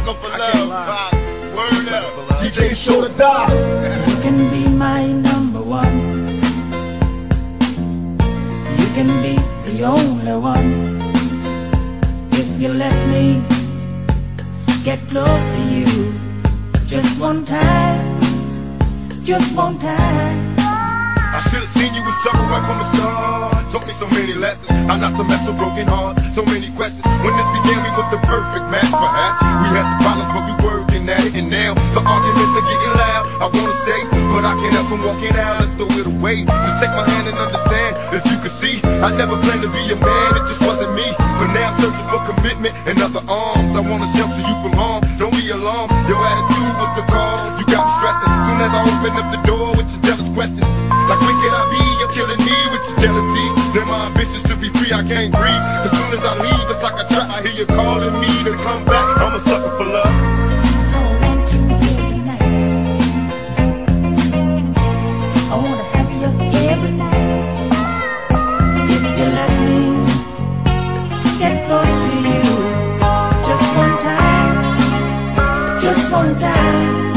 sucker for love. Word up. DJ Show to die. You can be my number one. You can be the only one. If you let me get close to you. Just one time. Just one time. I should have seen you was trouble right from the start. Taught me so many lessons. I'm not to mess with broken hearts. So many questions. When this began, we was the perfect match, perhaps. We had some problems, but we working at it. And now the arguments are getting loud. I wanna stay, but I can't help from walking out. Let's throw it away. Just take my hand and understand. If you could see, I never planned to be a man. It just wasn't me. But now I'm searching for commitment and other arms. I wanna shelter you from harm. Don't be alarmed. Your attitude was the cause. You got me stressing. Soon as I open up the door with your jealous questions. Like can I be? You're killing me with your jealousy. Then my ambitions to be free, I can't breathe. I leave, it's like a trap. I hear you calling me to come back. I'm a sucker for love. I wanna have you every night. If you let me get close to you, just one time, just one time.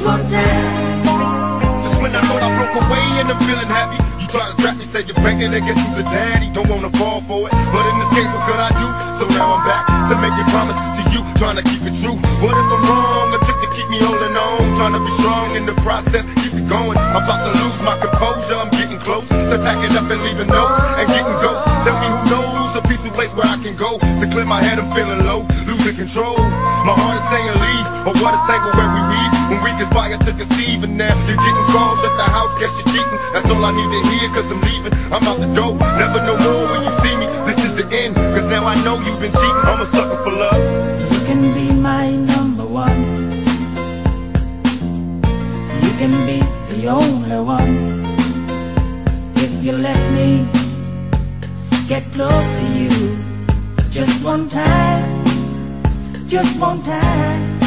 Just when I thought I broke away and I'm feeling happy. You try to trap me, say you're pregnant, I guess you the daddy. Don't wanna fall for it. But in this case, what could I do? So now I'm back to making promises to you, trying to keep it true. What if I'm wrong? A trick to keep me holding on. Trying to be strong in the process, keep it going. I'm about to lose my composure, I'm getting close. To packing up and leaving notes and getting ghosts. Tell me who knows a peaceful place where I can go. To clear my head, I'm feeling low, losing control. My heart is saying leave, or what a tangle where we weave. When we conspire to conceive, and now you're getting calls at the house, guess you're cheating. That's all I need to hear, cause I'm leaving. I'm out the door, never no more when you see me. This is the end, cause now I know you've been cheating. I'm a sucker for love. You can be my number one. You can be the only one. If you let me get close to you, just one time, just one time.